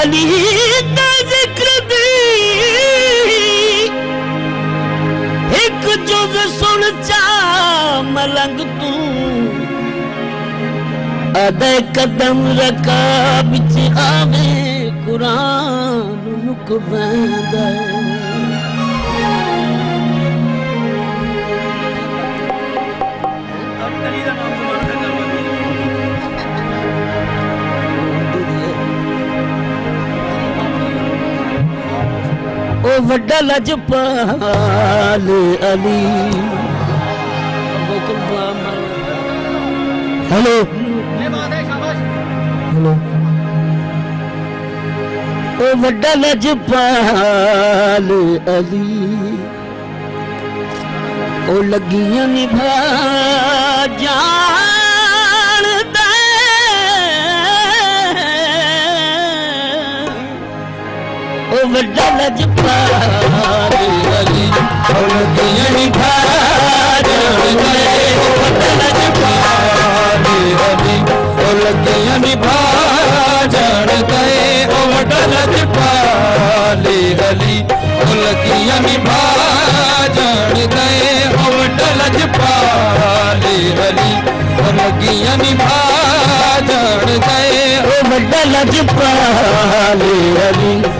अली का ज़िक्र भी। एक जुग सुन जा, मलंग तू। अद कदम रखा बिच आवे कुरान मुकबंदा ओ वड्डा लजपाल अली। हेलो। हेलो। ओ वड्डा लजपाल अली। ओ लगियाँ निभा जा। लज पाली हरी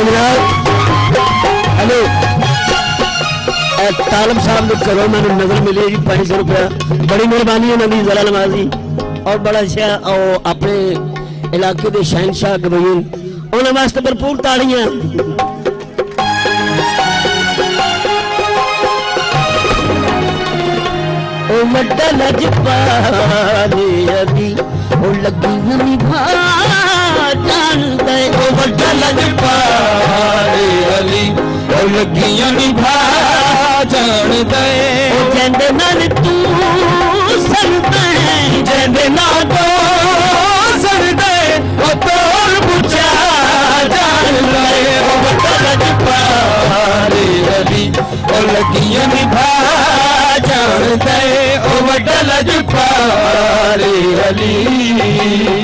हेलो साहब ने करो मैंने नज़र मिली जी पाँच सौ रुपया बड़ी मेहरबानी नबी जला नवाजी और बड़ा अच्छा और अपने इलाके के शहनशाह गबीर उन्होंने वास्ते भरपूर ताड़ियाँ अभी ओ लगी भा जान गए ओ मड्डा लजपाले अली। ओ लगी हमी भा जान ओ जंद नल तू सरदा जंद ना तो सरदा ओ तोर बुझा जान गए ओ मड्डा लजपाले अली। ओ लगी हमी जान गए ओ मड्डा लजपाले अली।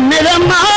सोना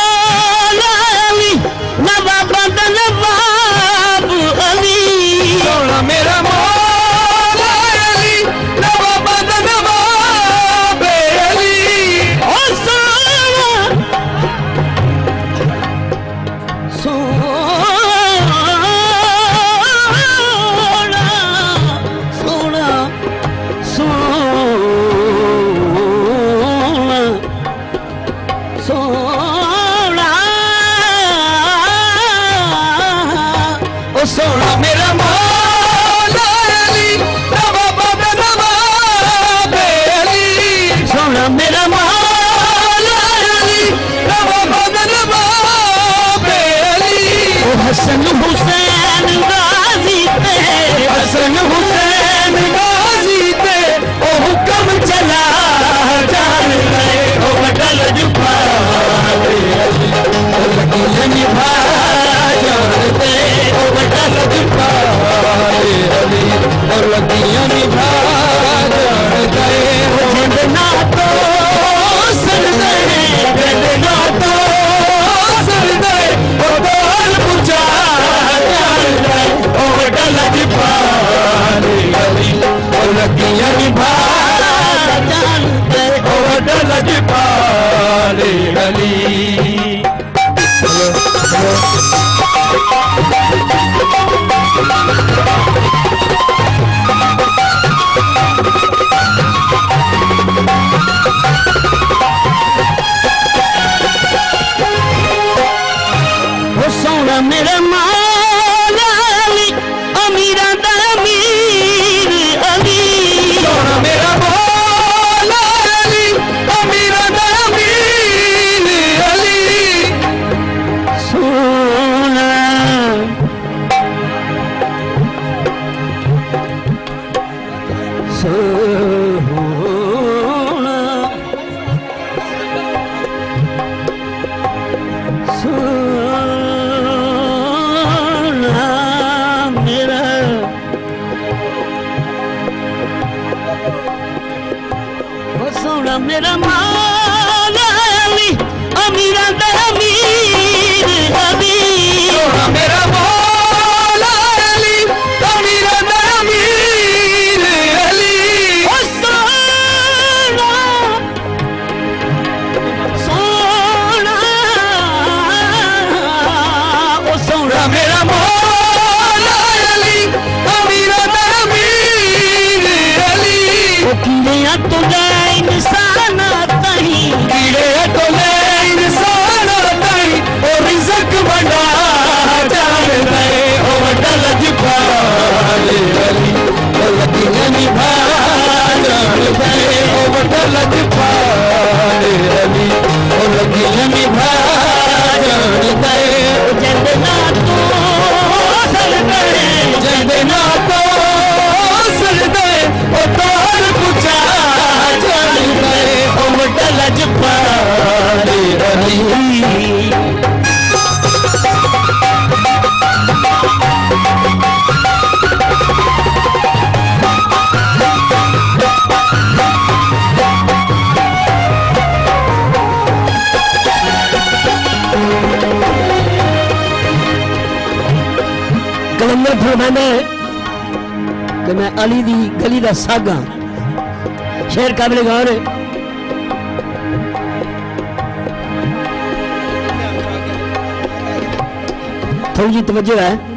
मेरा माली अमीरा दमी मिट्टी का सागा। शेर काबले गा थोड़ी जी तवज्जो है।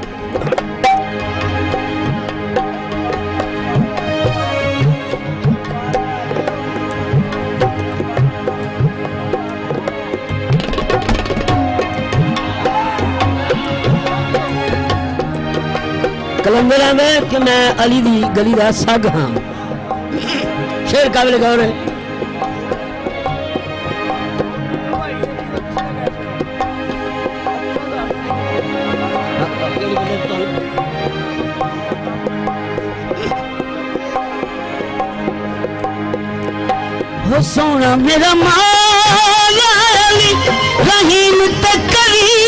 कलंदर में कि मैं अली दी गली का सग हाँ शेर काबिल गौर है सोना मेरा माला रहीम तकरी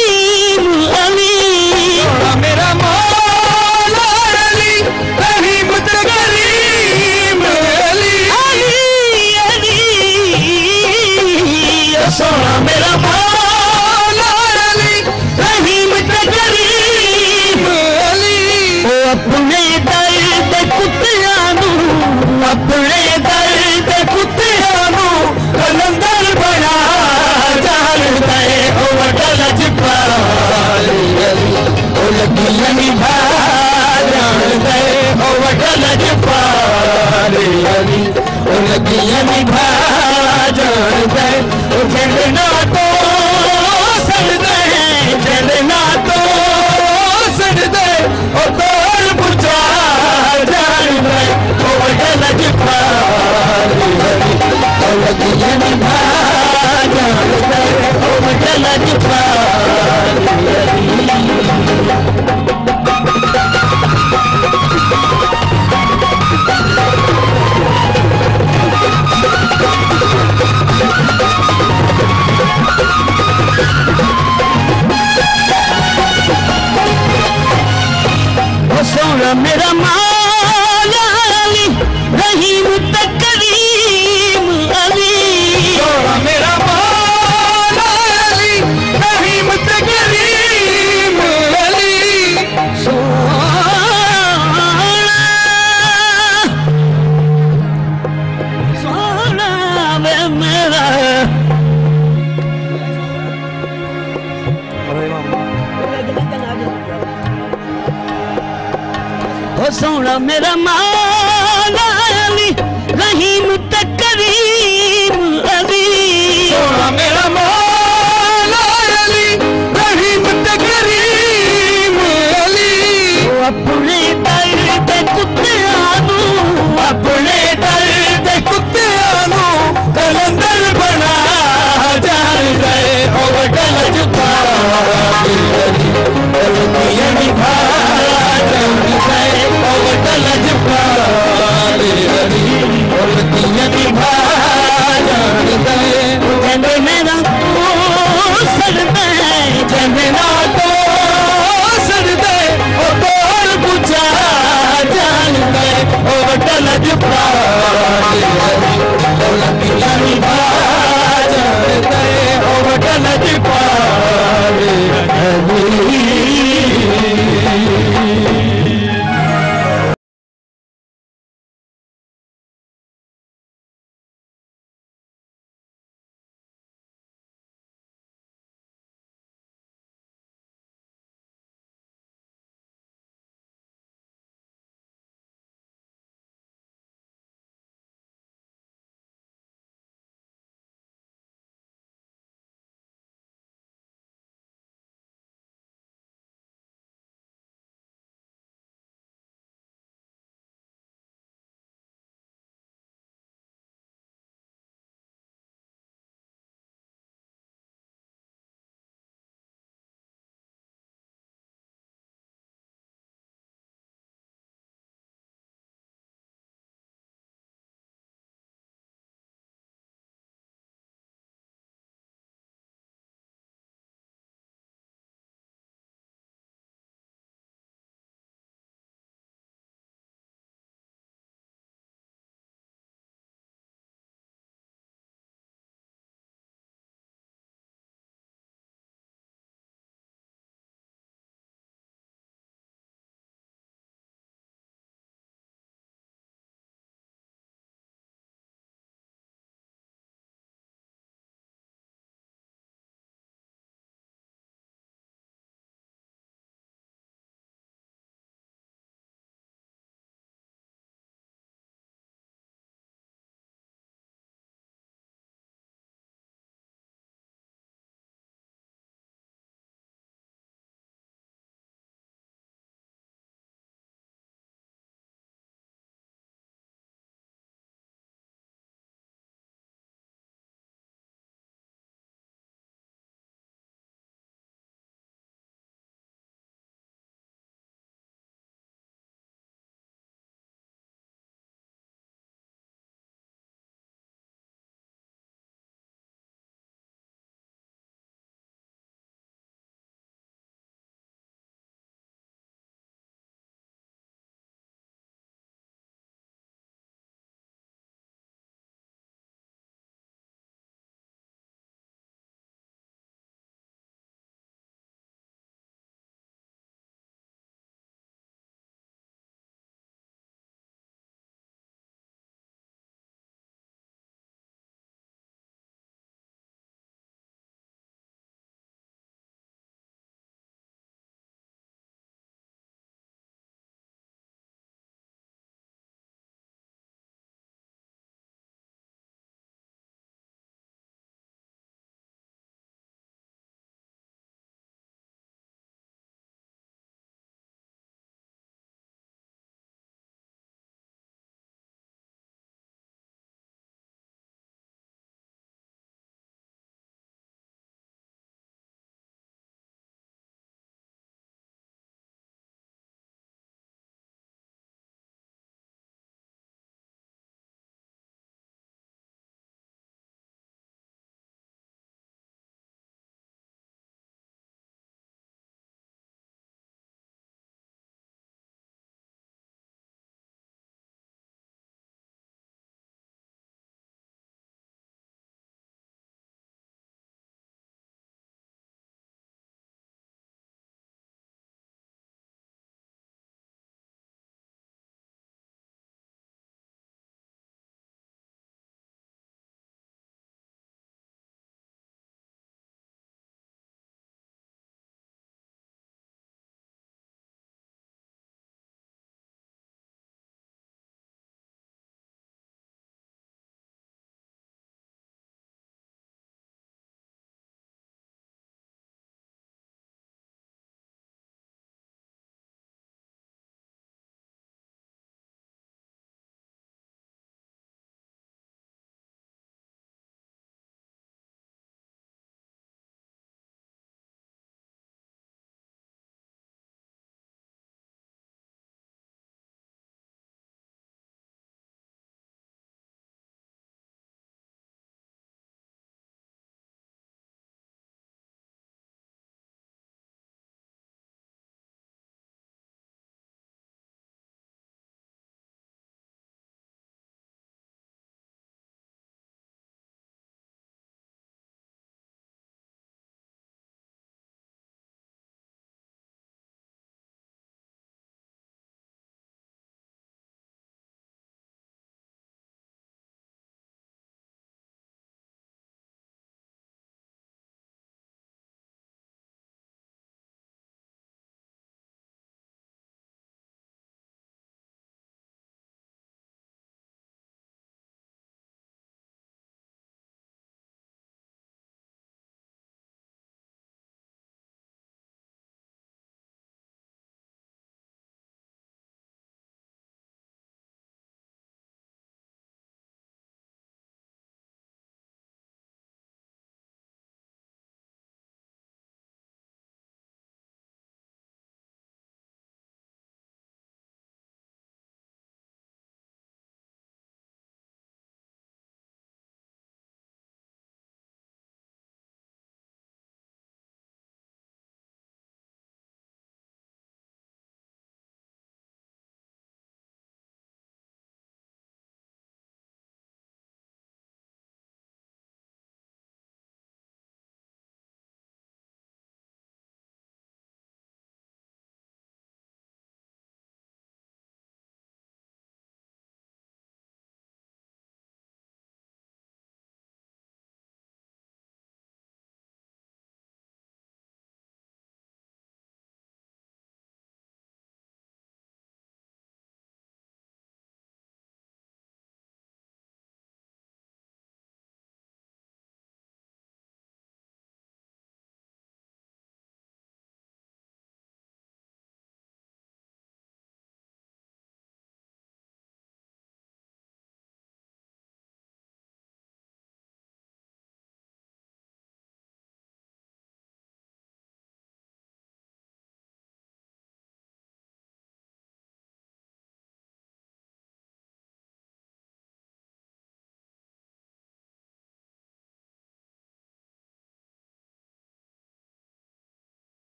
सोना मेरा मौला अली, रहीम के करीब अली। ओ अपने दर्द कुत्तिया नु, अपने दर्द कुत्तिया नु बना जानदा है ओ वडल अली लगी लगी अली ओ लगी लगी मेरा माँ